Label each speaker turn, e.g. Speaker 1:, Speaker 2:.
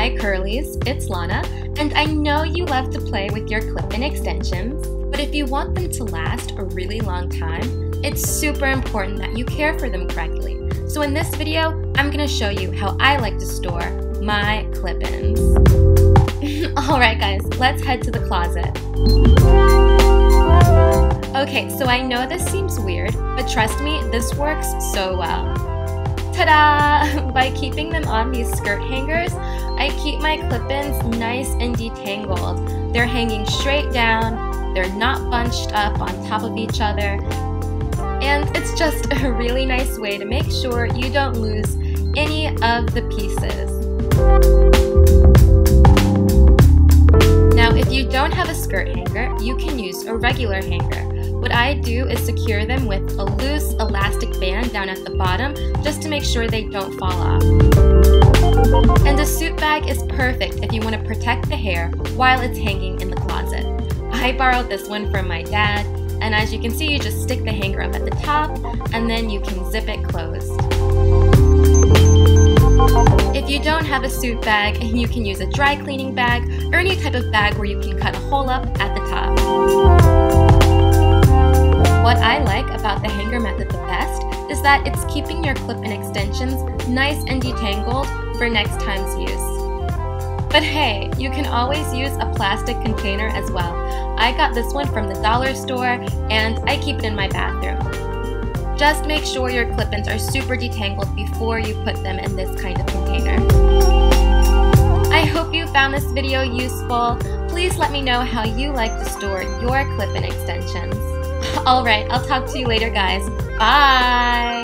Speaker 1: Hi Curlies, it's Lana, and I know you love to play with your clip-in extensions, but if you want them to last a really long time, it's super important that you care for them correctly. So in this video, I'm gonna show you how I like to store my clip-ins. Alright guys, let's head to the closet. Okay, so I know this seems weird, but trust me, this works so well. Ta-da! By keeping them on these skirt hangers, I keep my clip-ins nice and detangled. They're hanging straight down, they're not bunched up on top of each other, and it's just a really nice way to make sure you don't lose any of the pieces. Now, if you don't have a skirt hanger, you can use a regular hanger. What I do is secure them with a loose elastic band down at the bottom just to make sure they don't fall off. Is perfect if you want to protect the hair while it's hanging in the closet. I borrowed this one from my dad, and as you can see, you just stick the hanger up at the top, and then you can zip it closed. If you don't have a suit bag, you can use a dry cleaning bag or any type of bag where you can cut a hole up at the top. What I like about the hanger method the best is that it's keeping your clip-in extensions nice and detangled for next time's use. But hey, you can always use a plastic container as well. I got this one from the dollar store and I keep it in my bathroom. Just make sure your clip-ins are super detangled before you put them in this kind of container. I hope you found this video useful. Please let me know how you like to store your clip-in extensions. Alright, I'll talk to you later guys. Bye!